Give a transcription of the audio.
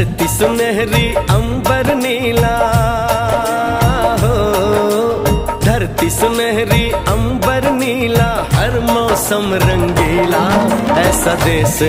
धरती सुनहरी अंबर नीला। हो धरती सुनहरी अंबर नीला। हर मौसम रंगीला ऐसा देश